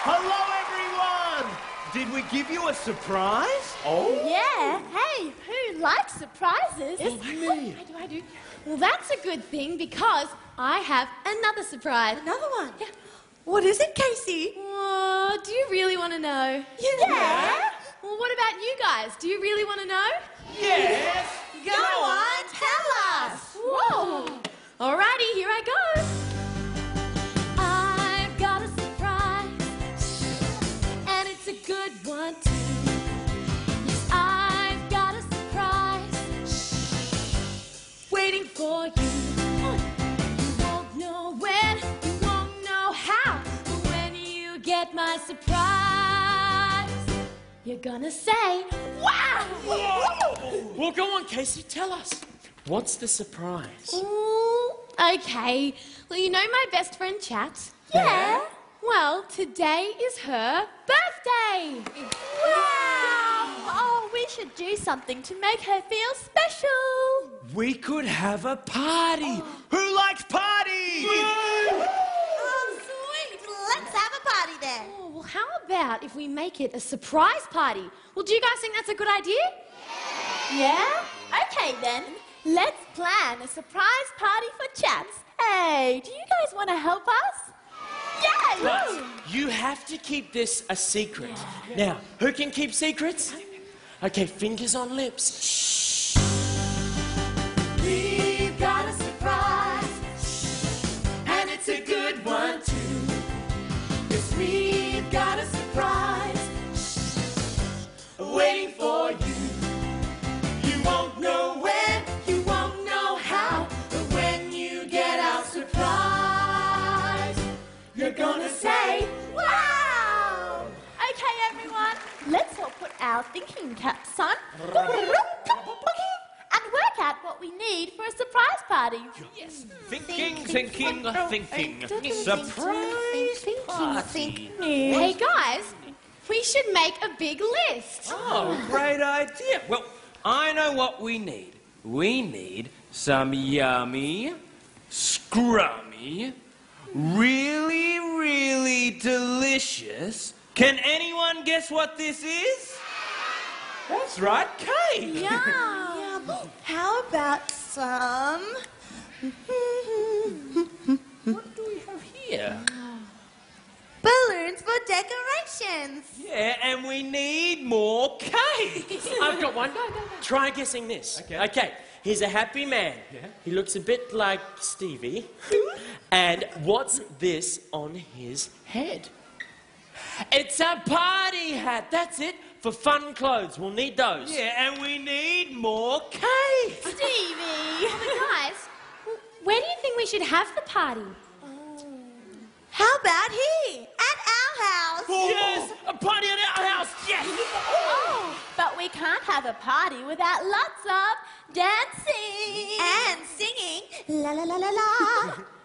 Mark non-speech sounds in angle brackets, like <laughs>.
Hello, everyone! Did we give you a surprise? Oh, Yeah, hey, who likes surprises? It's me. <laughs> I do, I do. Well, that's a good thing because I have another surprise. Another one. Yeah. What is it, Casey? Oh, do you really want to know? Yeah. Well, what about you guys? Do you really want to know? Yes! Go on, tell us. Whoa! Good one too. Yes, I've got a surprise waiting for you. You won't know when, you won't know how, but when you get my surprise, you're gonna say, "Wow!" Well, go on, Casey, tell us. What's the surprise? Ooh, okay. Well, you know my best friend Chat? Yeah. Well, today is her birthday. Wow. Oh, we should do something to make her feel special. We could have a party. Who likes parties? Oh, sweet. Let's have a party then. Oh, well, how about if we make it a surprise party? Well, do you guys think that's a good idea? Yeah? Okay then. Let's plan a surprise party for Chats. Hey, do you guys want to help us? Yay! But you have to keep this a secret. Now, who can keep secrets? Okay, fingers on lips. Shh. Our thinking caps on and work out what we need for a surprise party. Yes. Thinking, thinking, thinking. Surprise party. Hey guys, we should make a big list. Oh, great idea. Well, I know what we need. We need some yummy, scrummy, really, really delicious. Can anyone guess what this is? That's right, cake. Yum! <laughs> How about some? What do we have here? Balloons for decorations. Yeah, and we need more cake. <laughs> I've got one. Try guessing this. Okay. Okay. He's a happy man. Yeah. He looks a bit like Stevie. <laughs> and what's this on his head? It's a party hat. That's it. For fun clothes. We'll need those. Yeah, and we need more cake. Stevie! Oh Guys, where do you think we should have the party? How about here, at our house? Yes, a party at our house. Yes. Oh, but we can't have a party without lots of dancing and singing. La la la la la. <laughs>